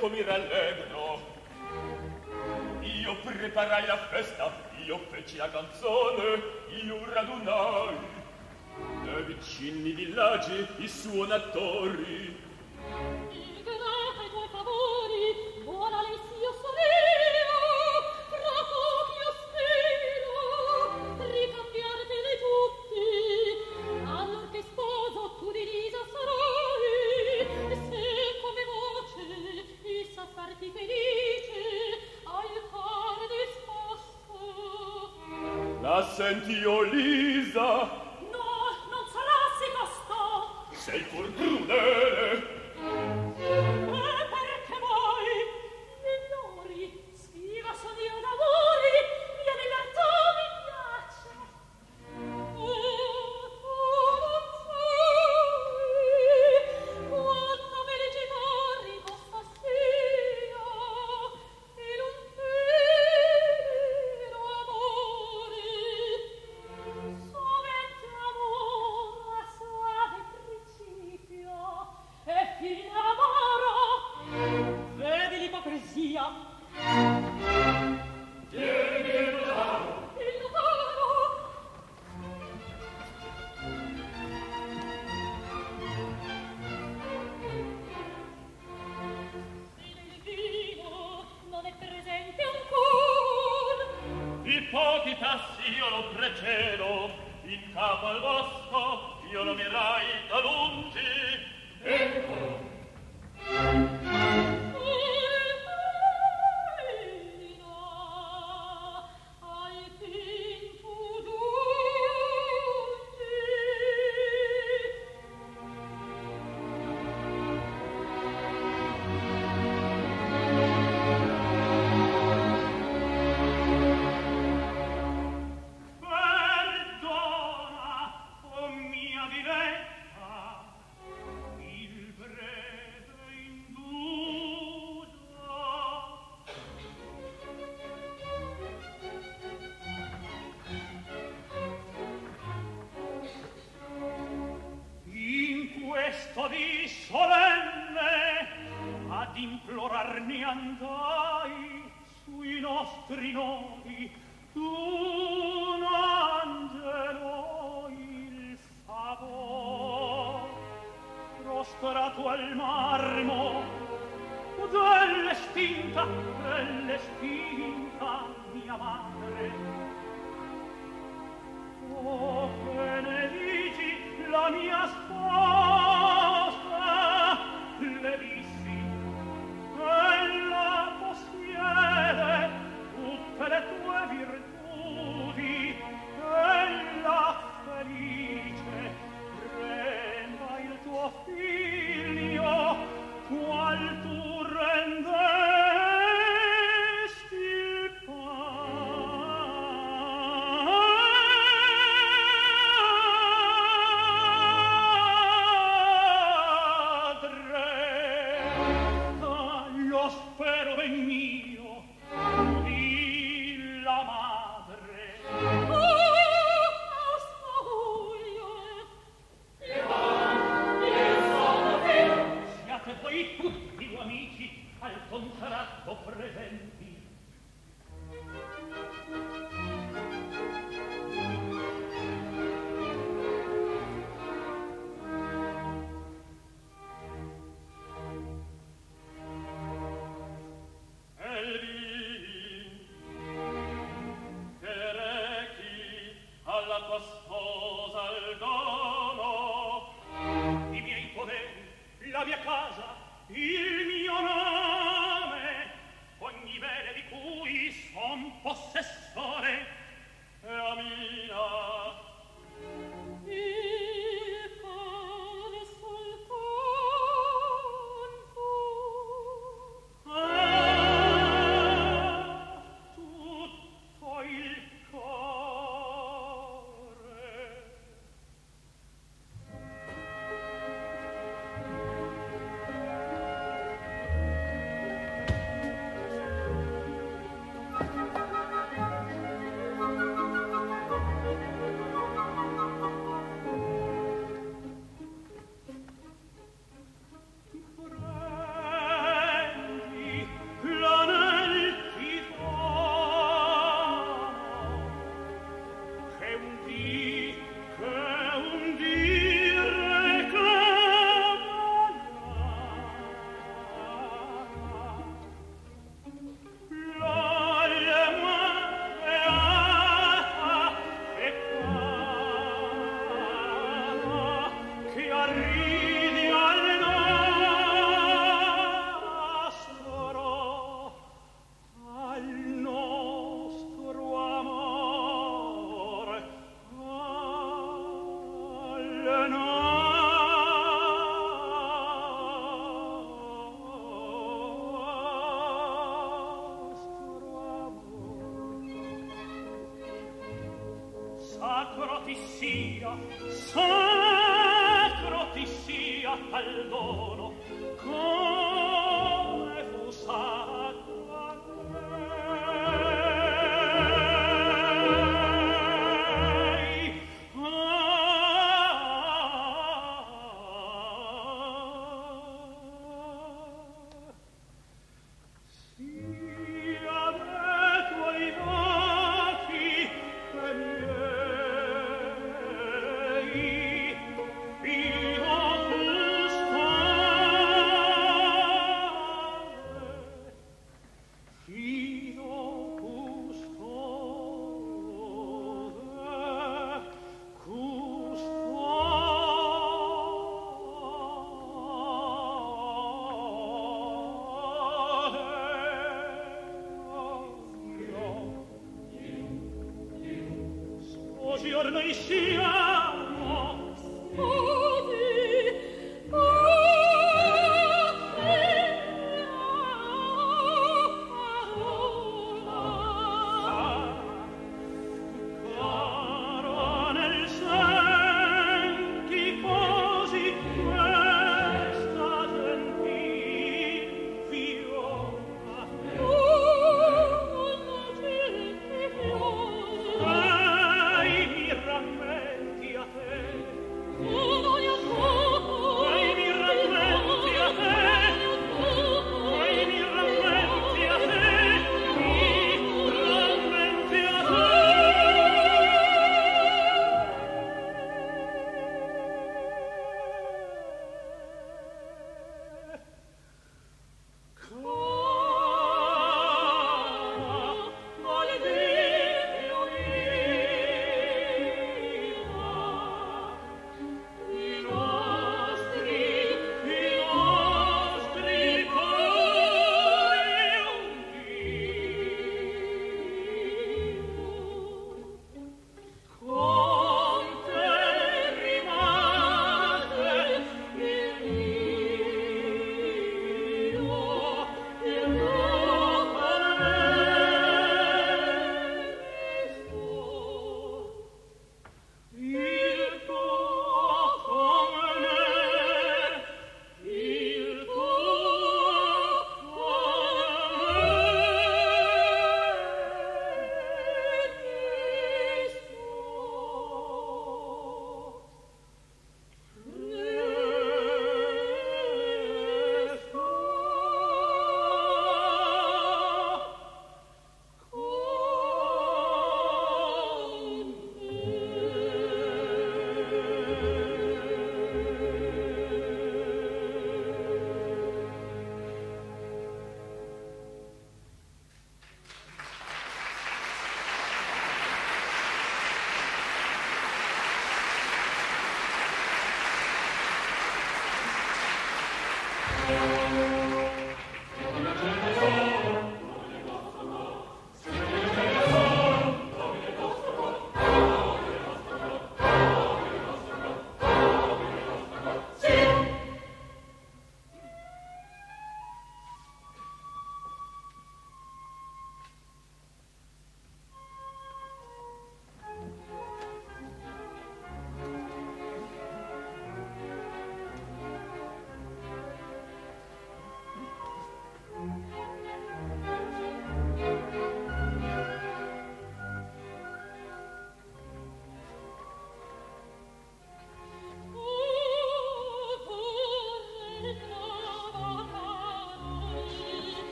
come here, rallenti senti io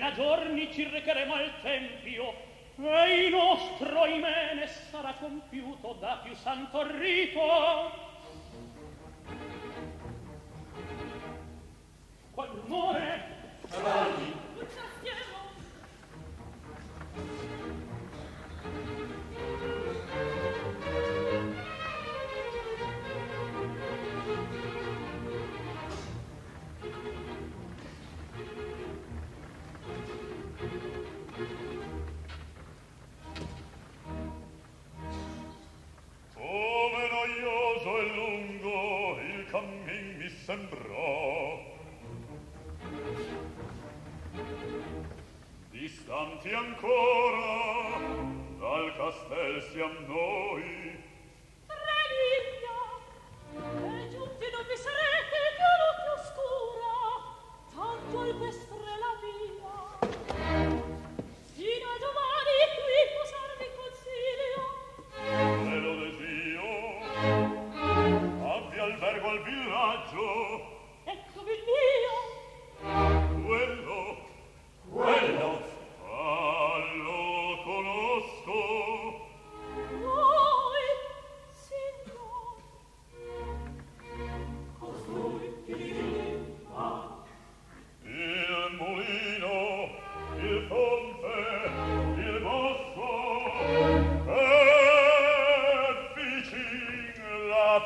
appena giorni circheremo al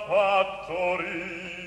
fattoria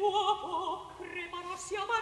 uovo, preparo siamo a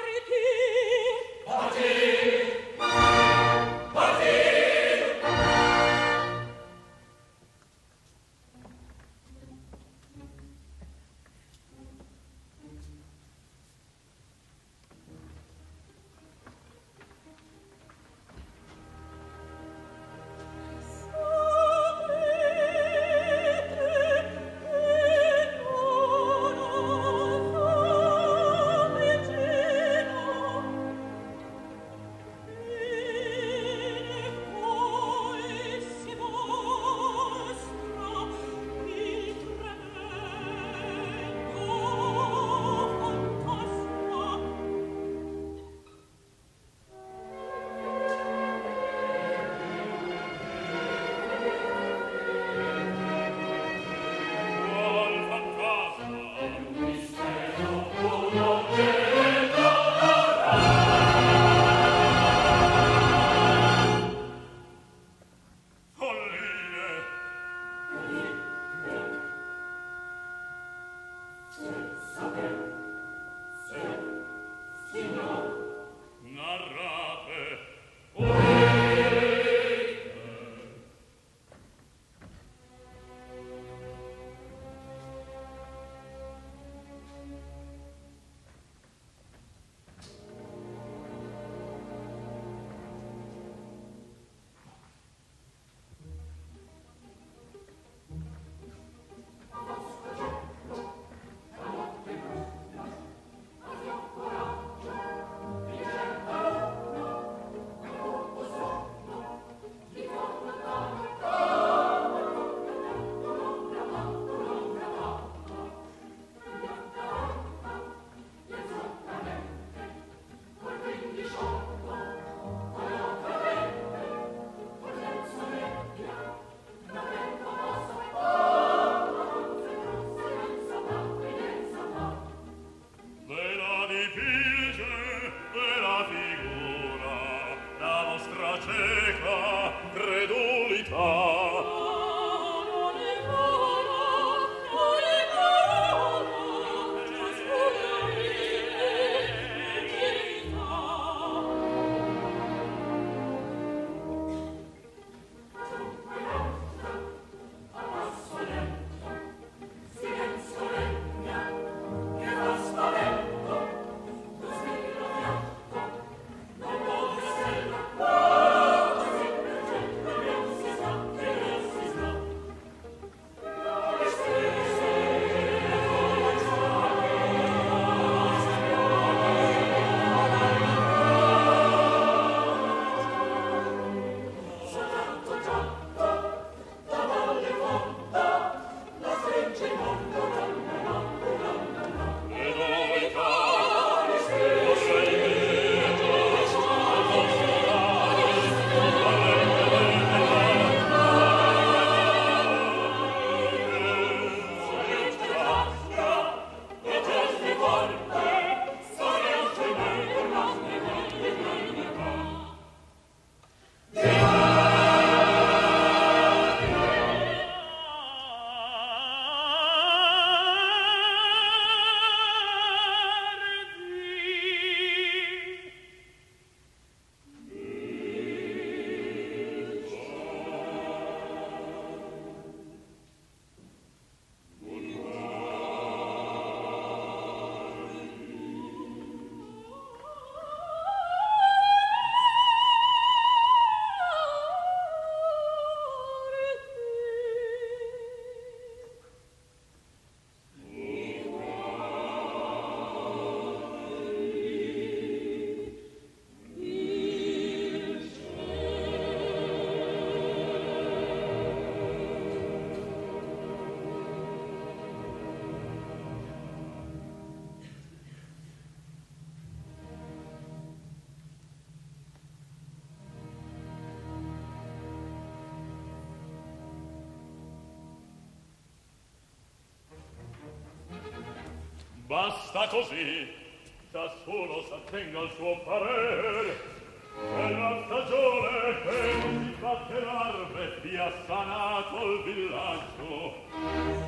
Sweet, so Basta così, ciascuno s'attenga al suo parere, e la stagione che non si batte l'arme sia sanato il villaggio.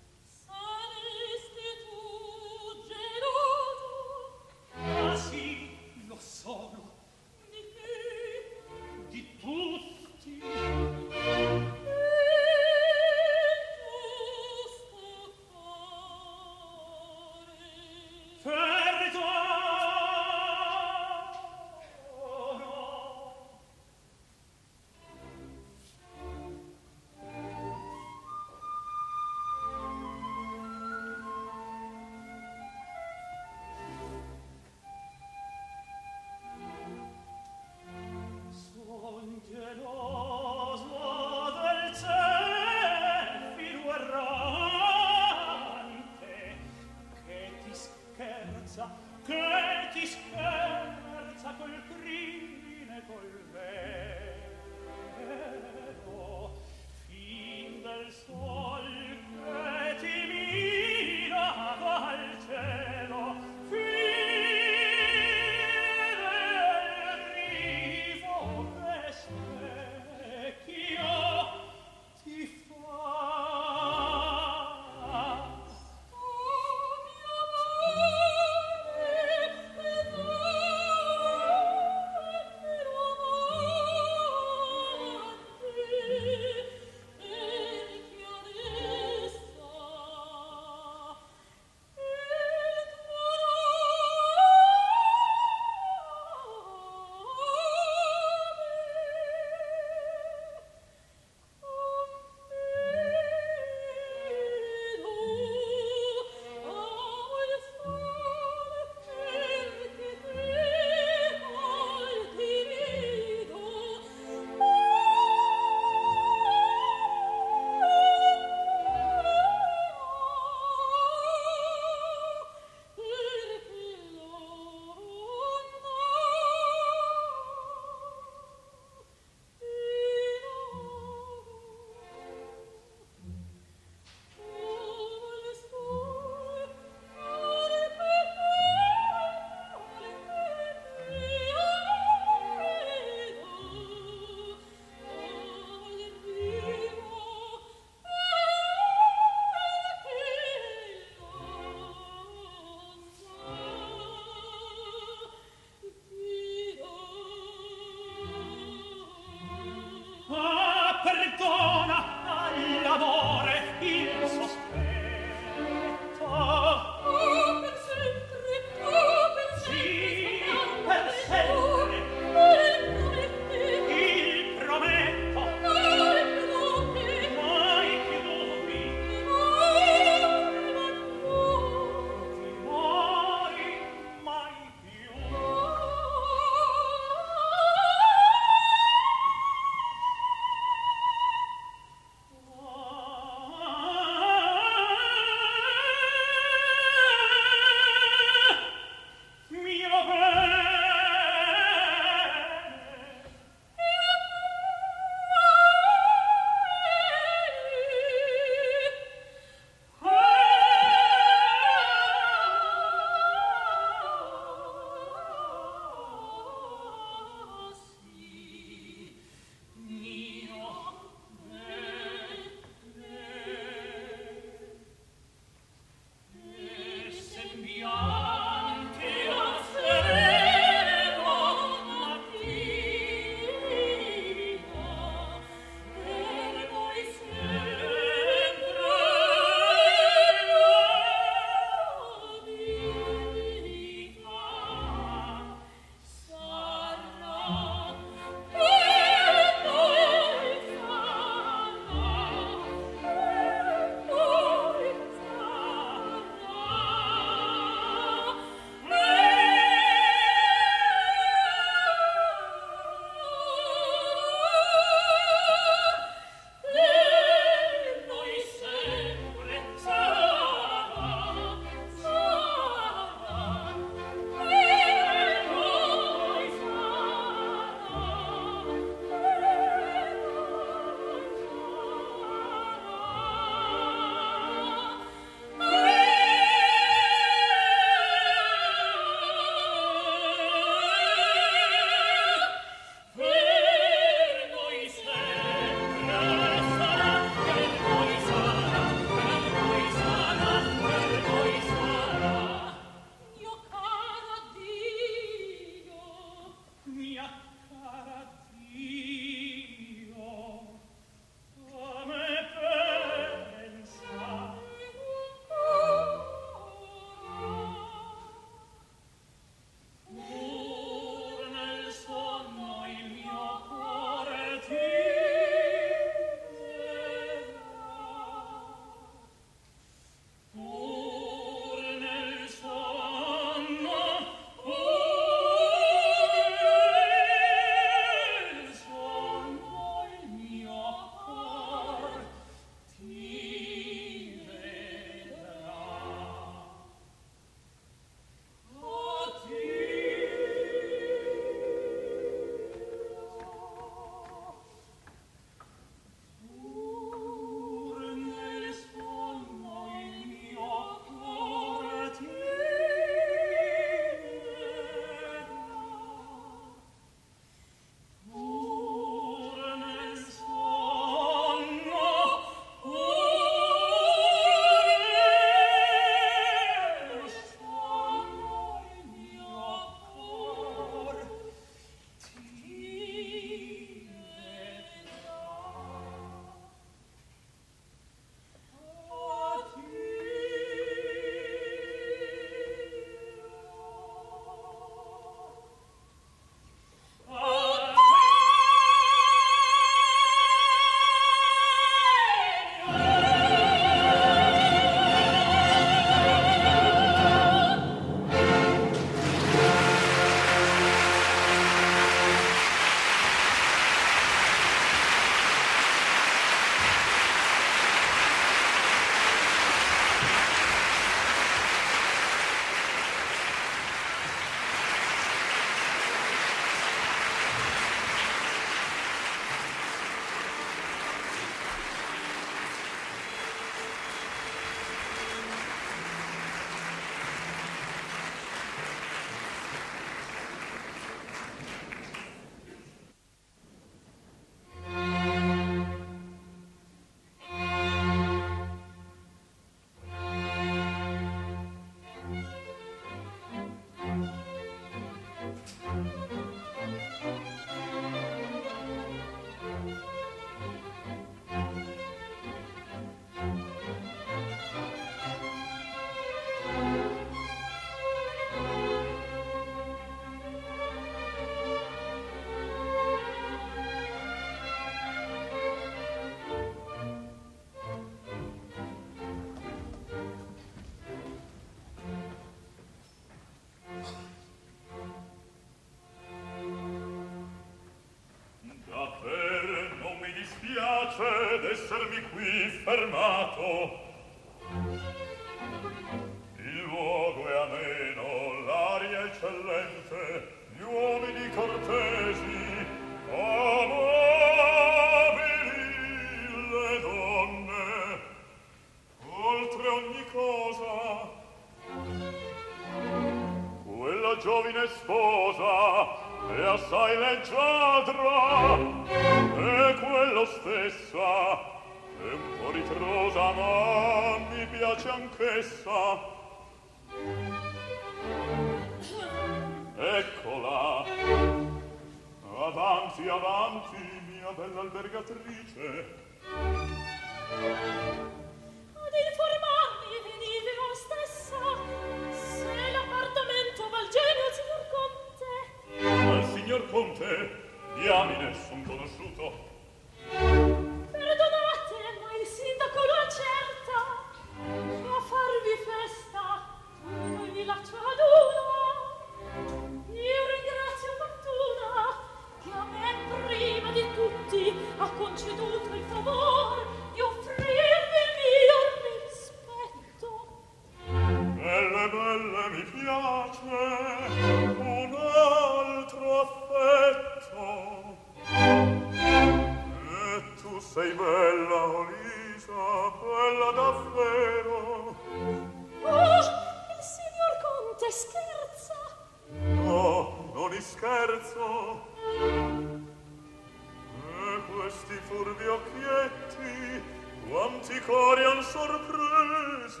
nostri furbi occhietti, quanti cori han sorpresi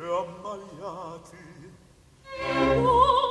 e ammaliati. Oh!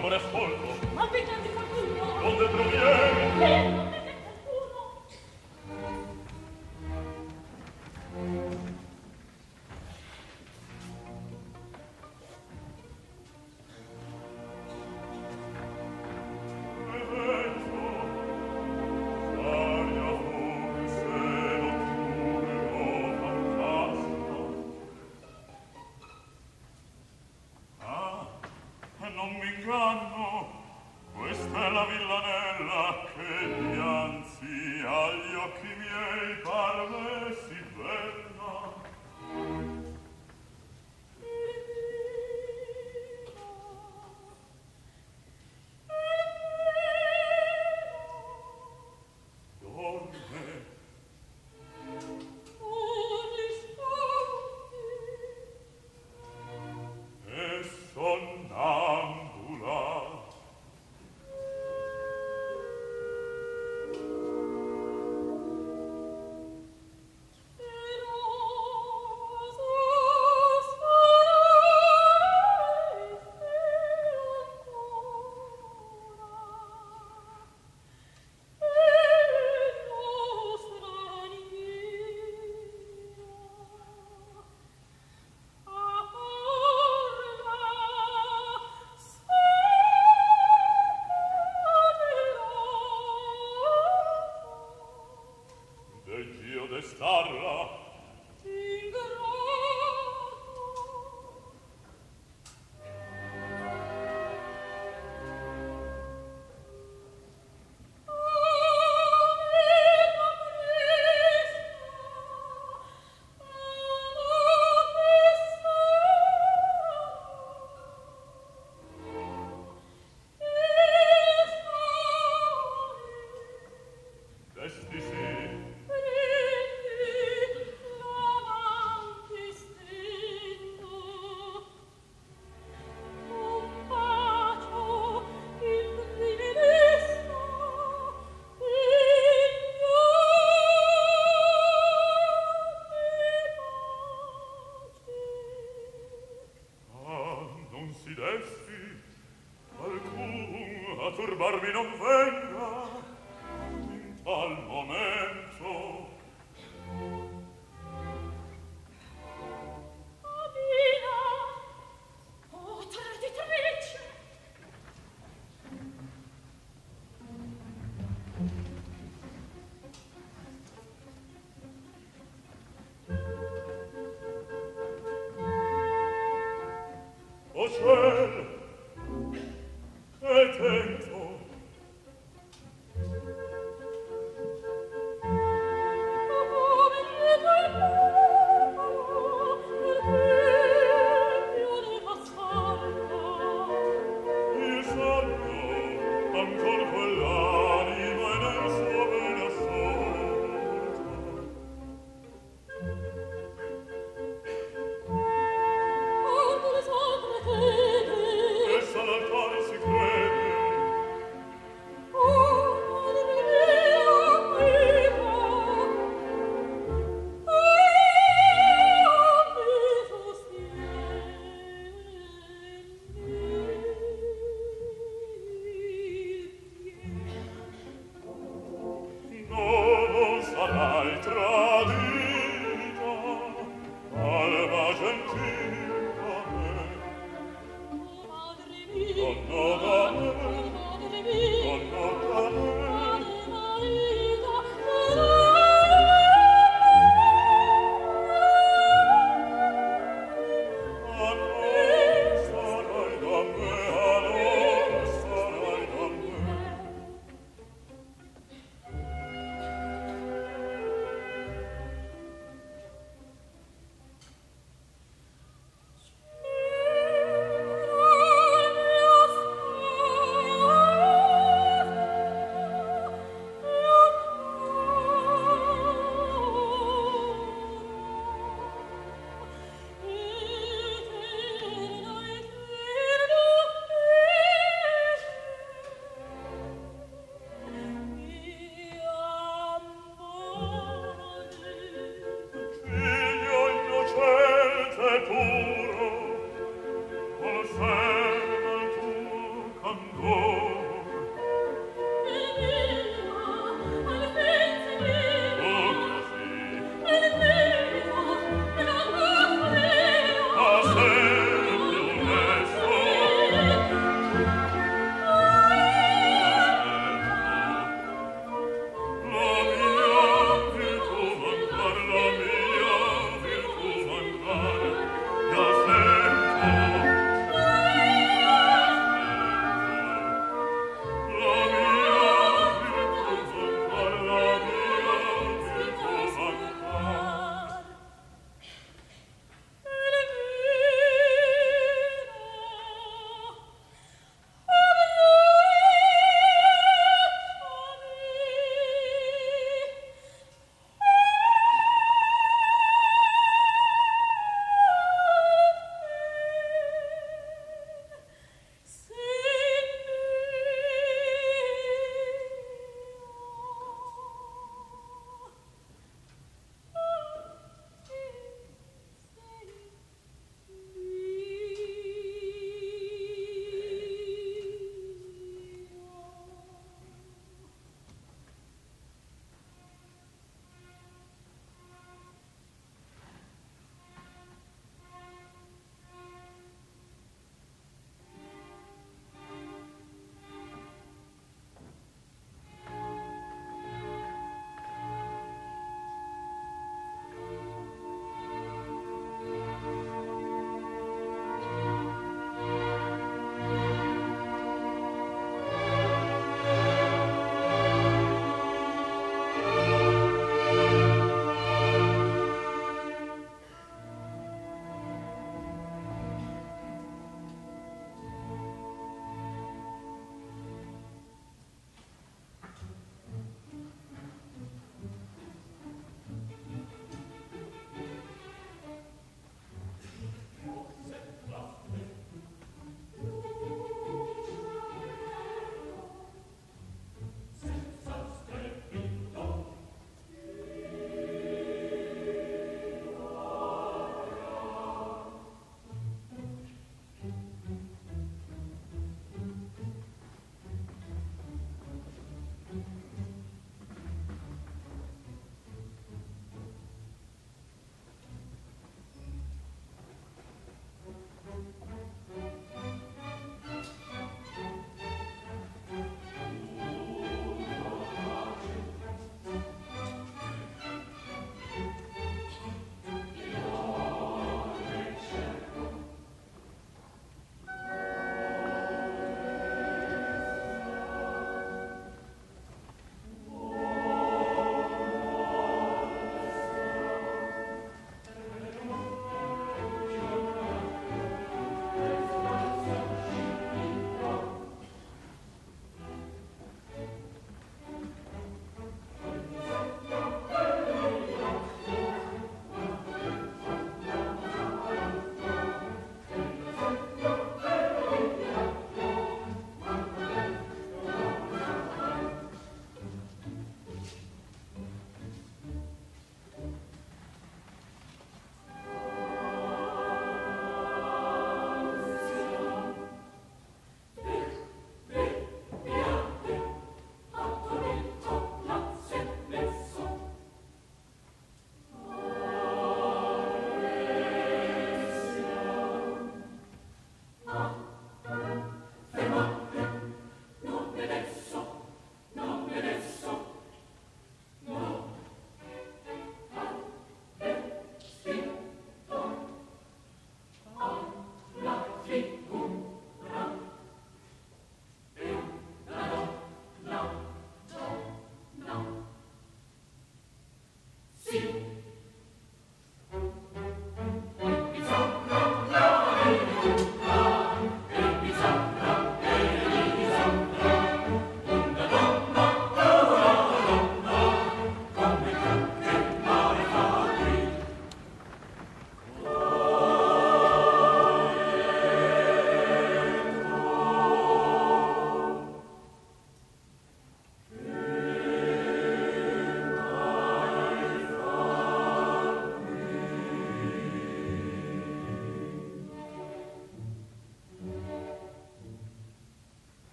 Roborev turbarvi non vengo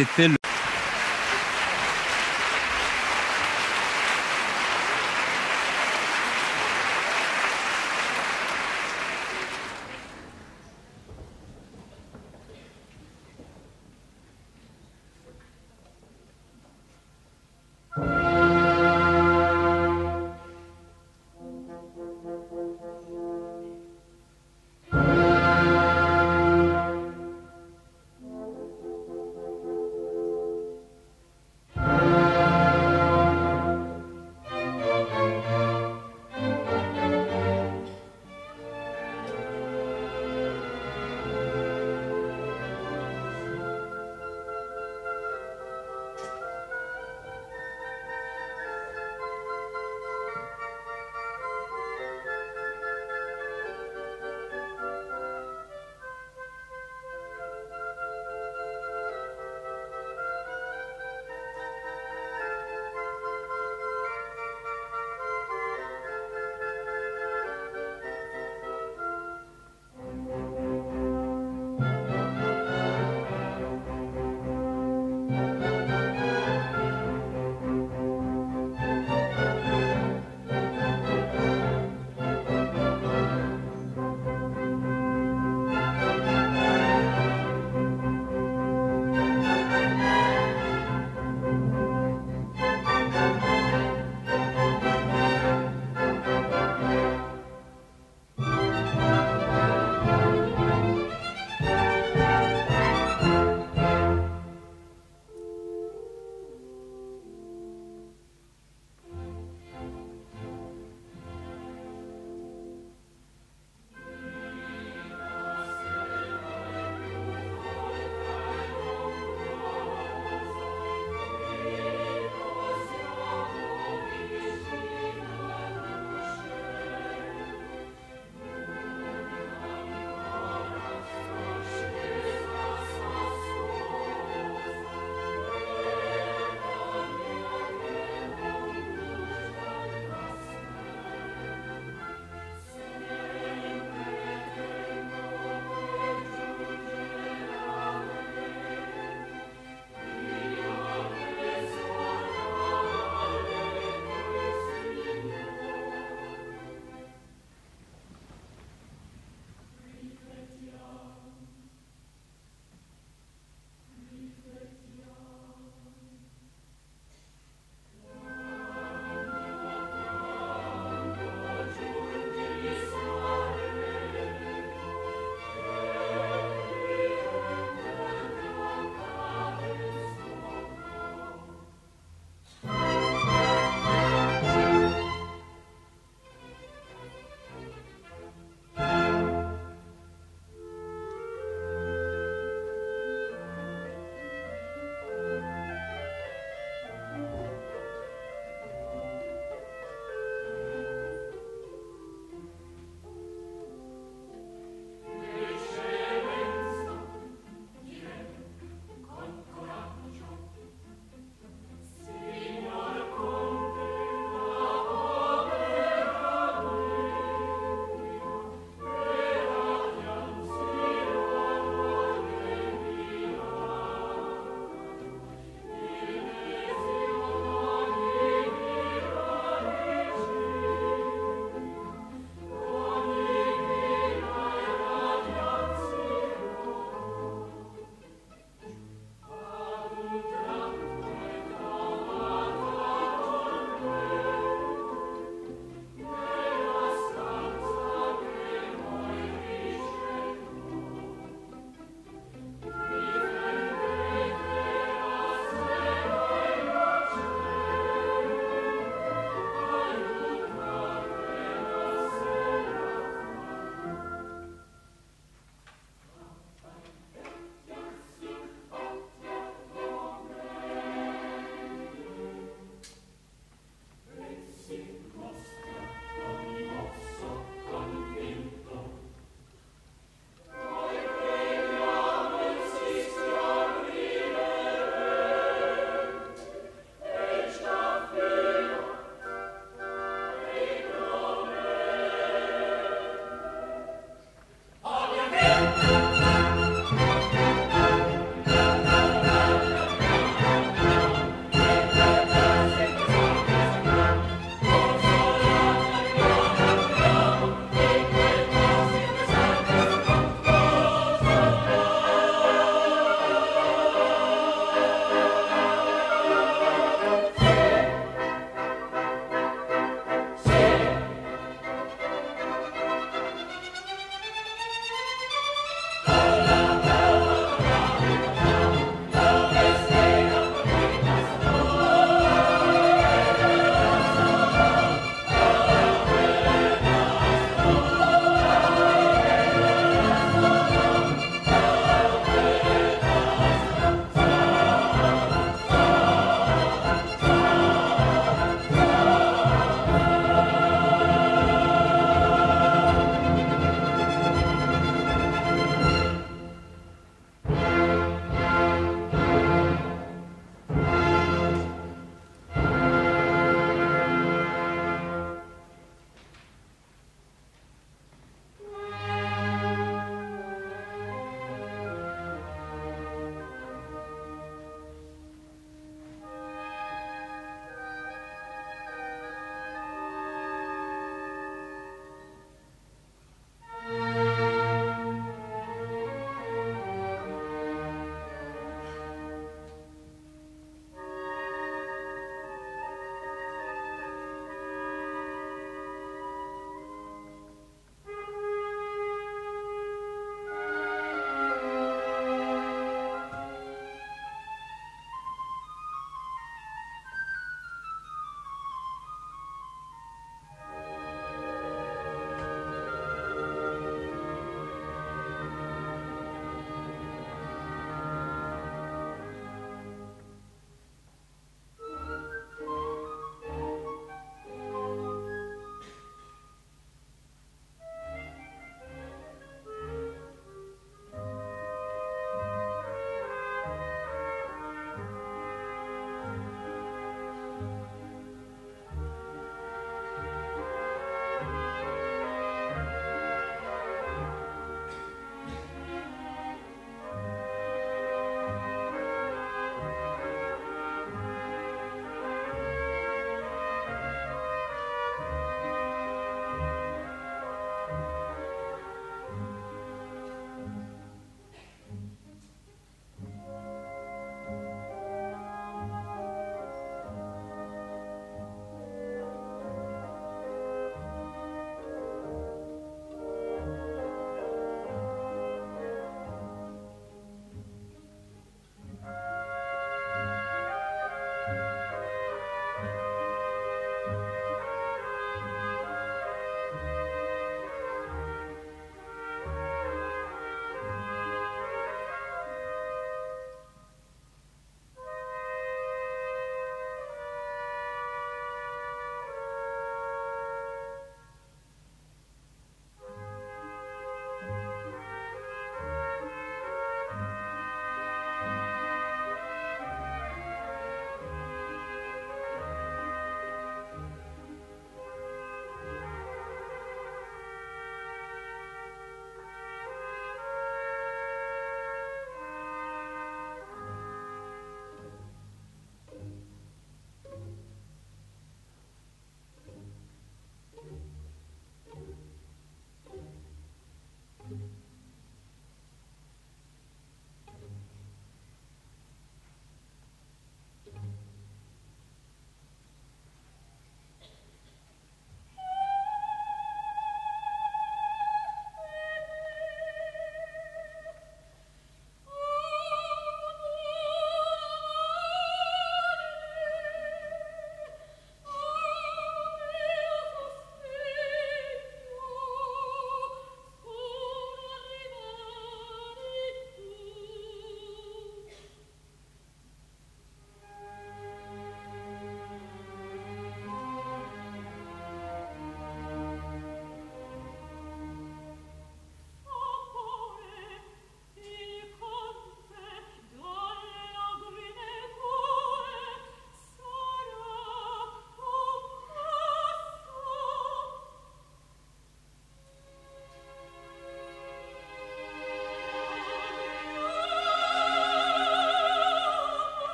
c'était le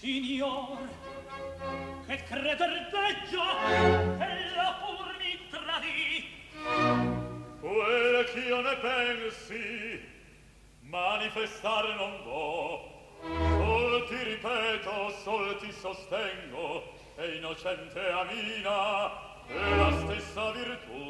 Signor, che creder peggio e la pur mi tradì. Quel ch'io ne pensi manifestare non vo, sol ti ripeto, sol ti sostengo, e innocente amina, e la stessa virtù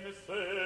the same